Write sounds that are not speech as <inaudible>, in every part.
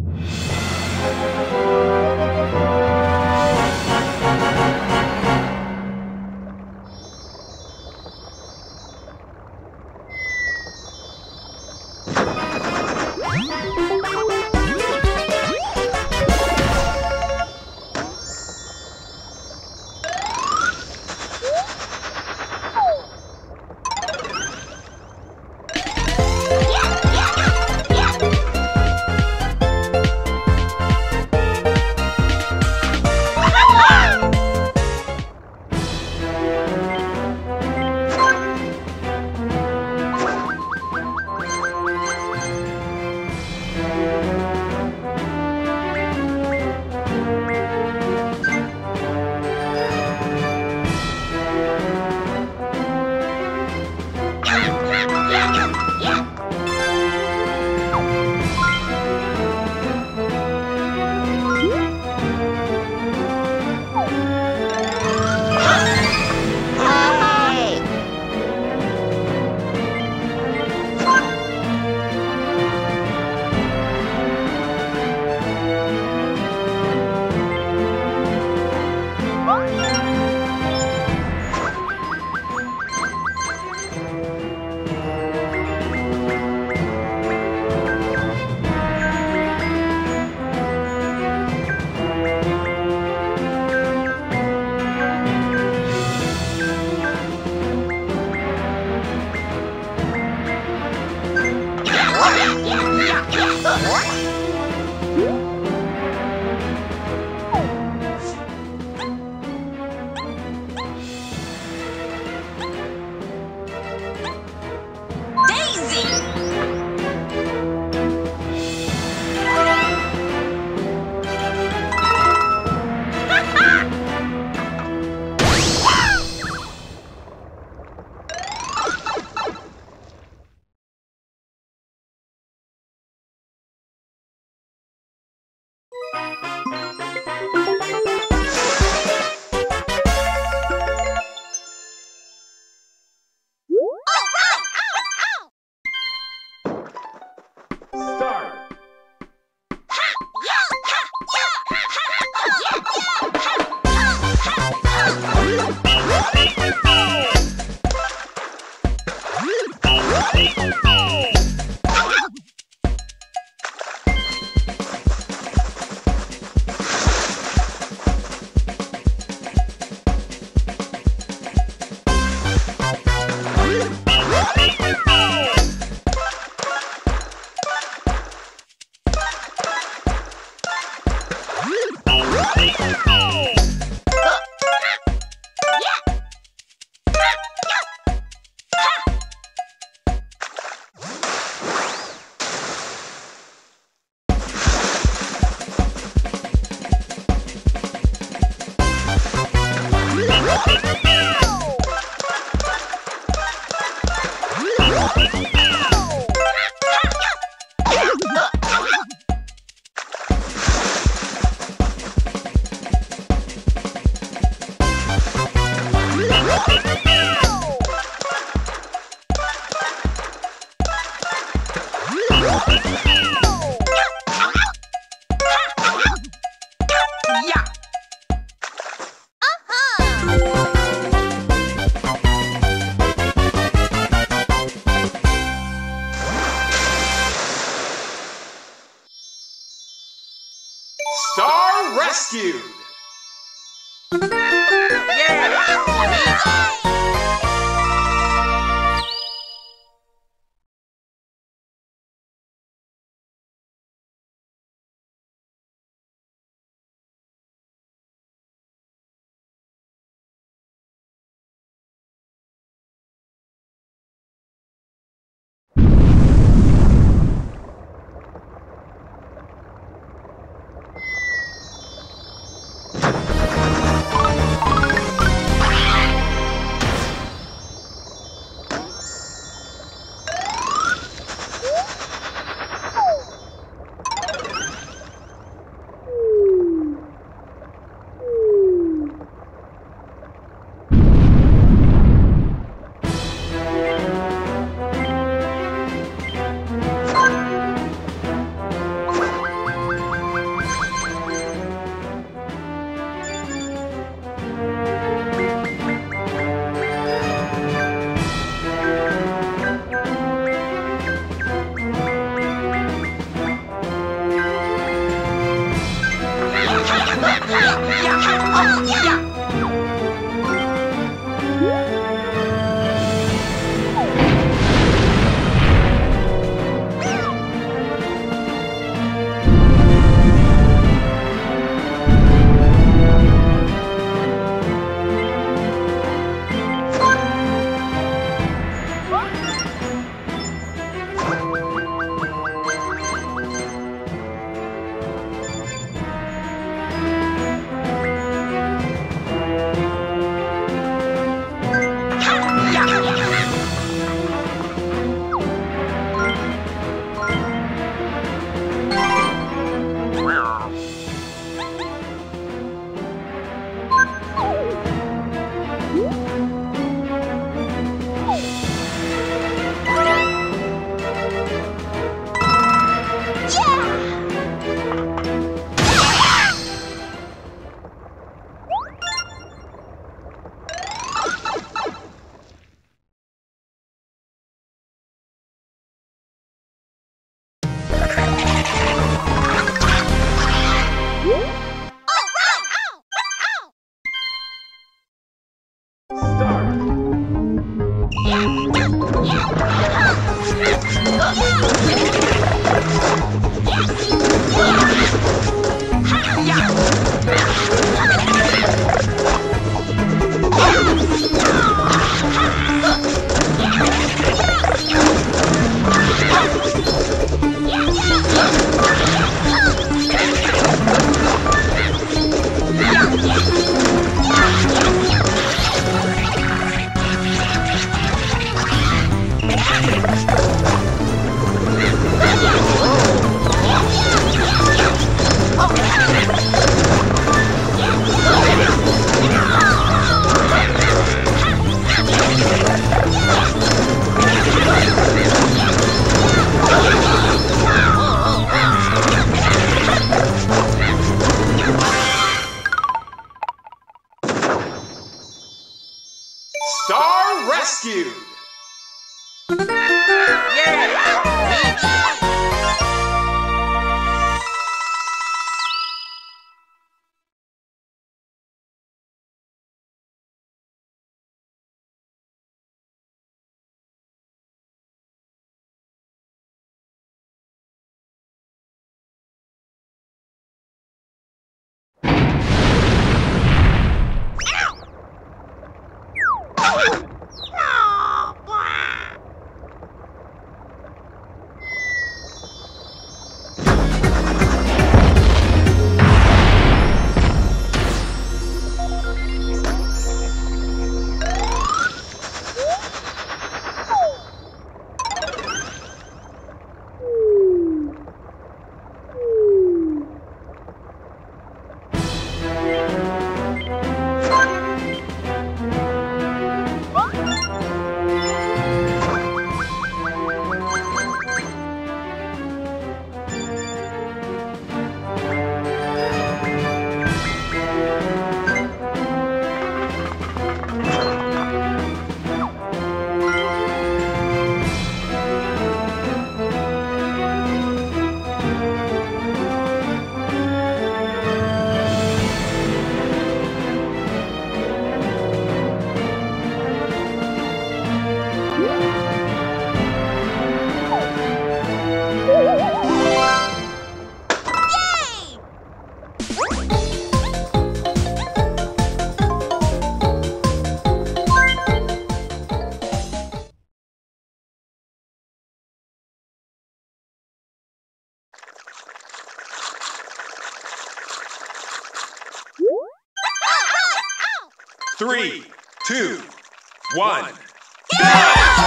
Música 呀呀呀呀！Three, two, one. Finish!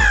<laughs>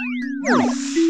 Música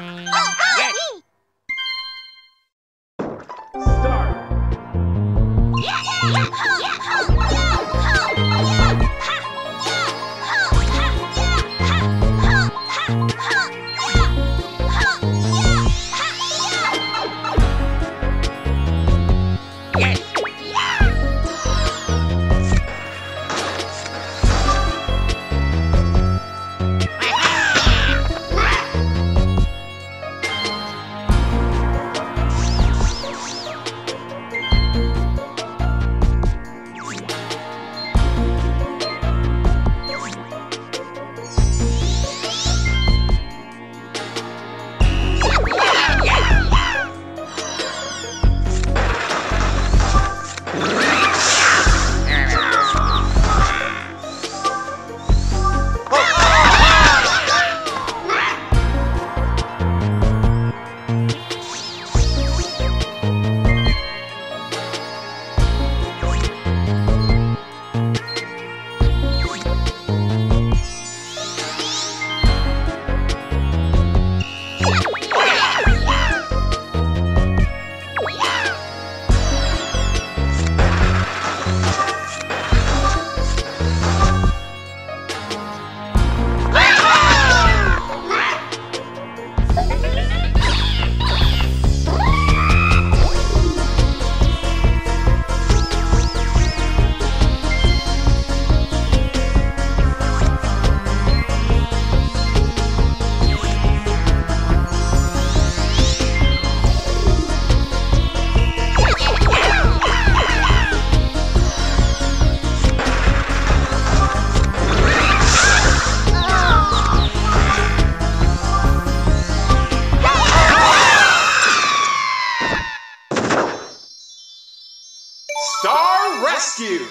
rescued!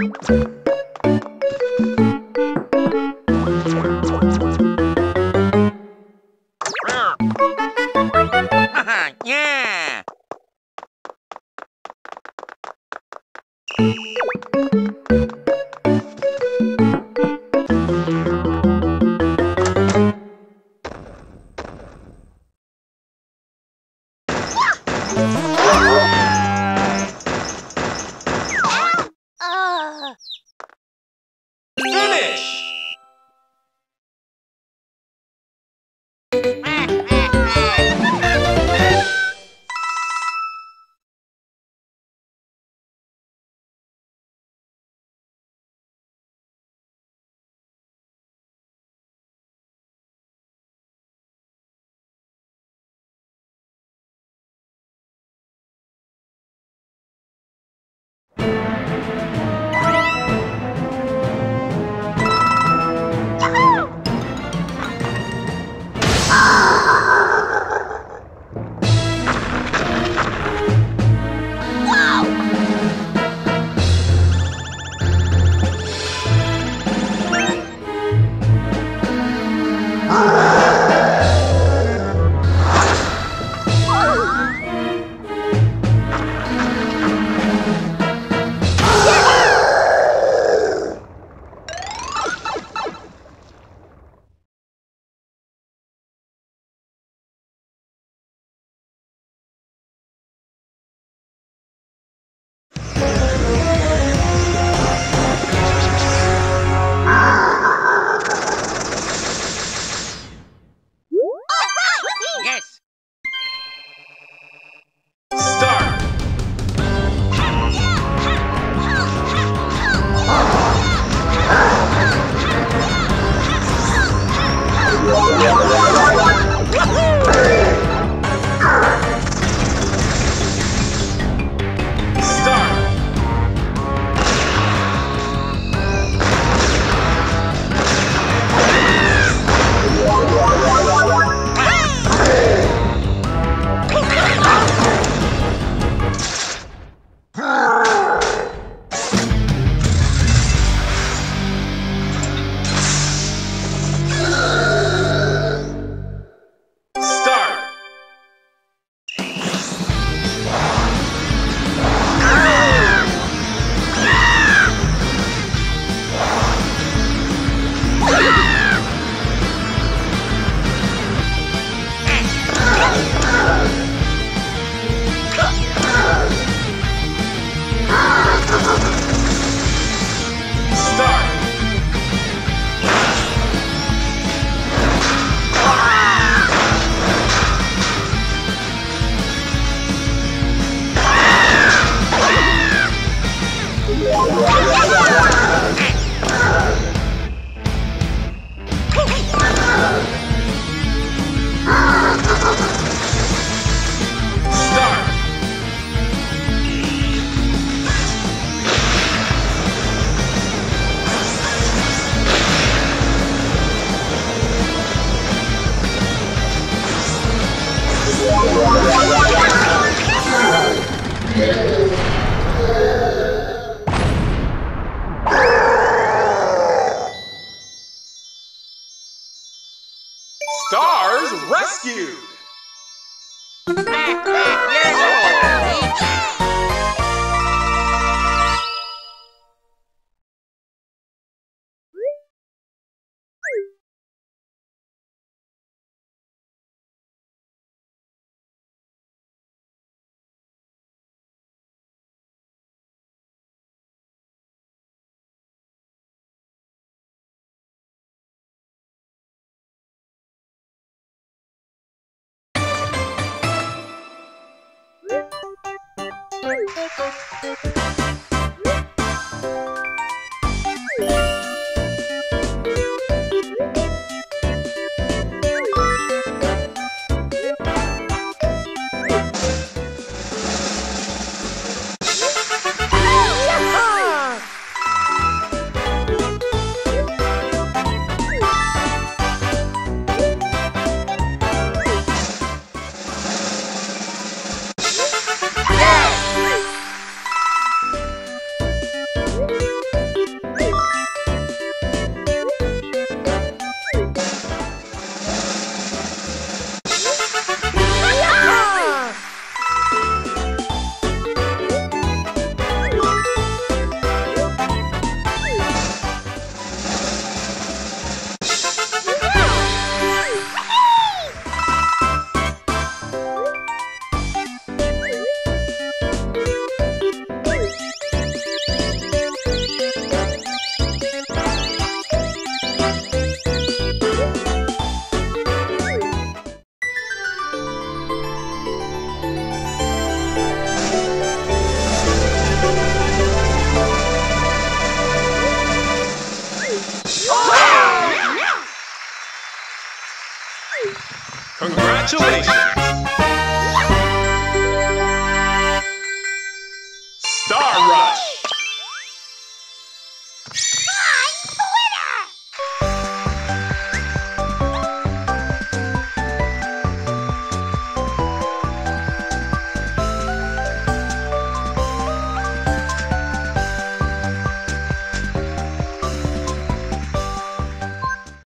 yeah.